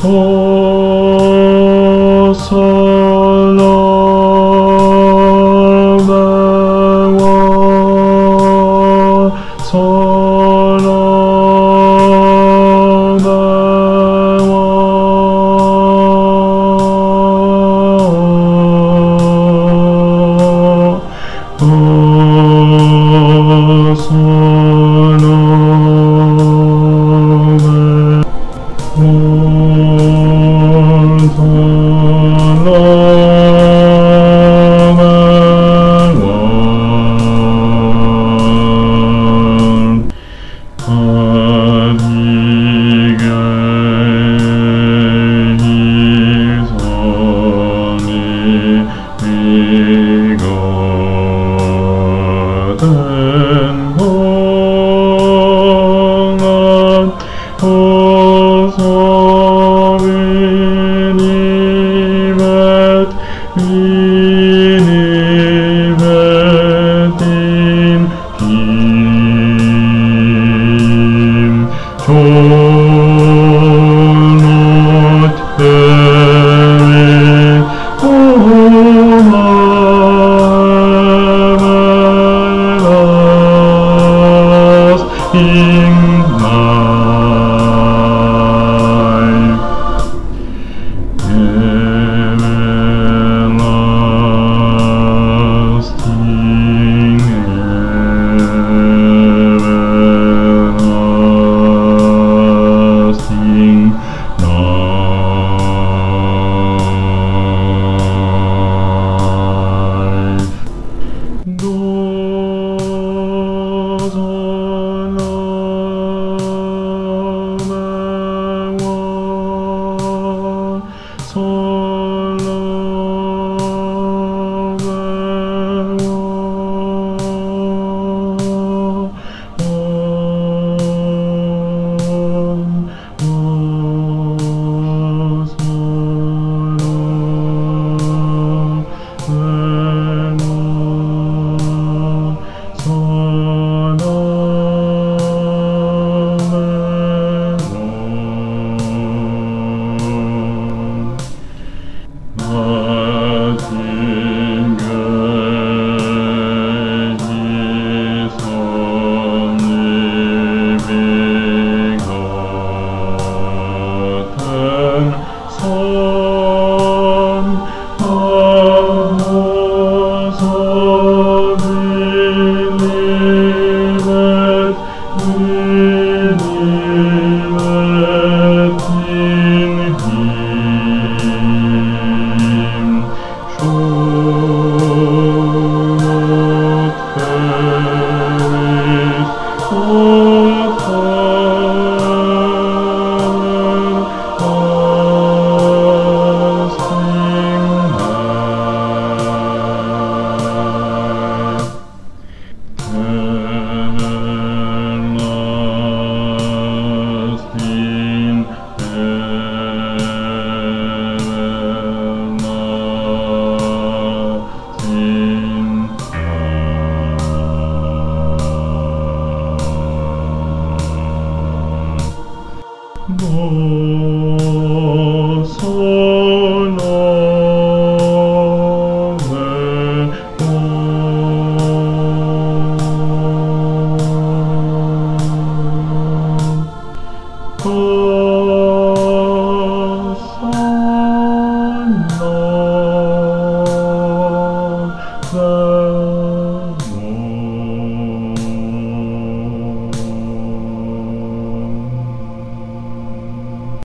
哆嗦啦门哇 King. Oh. Bo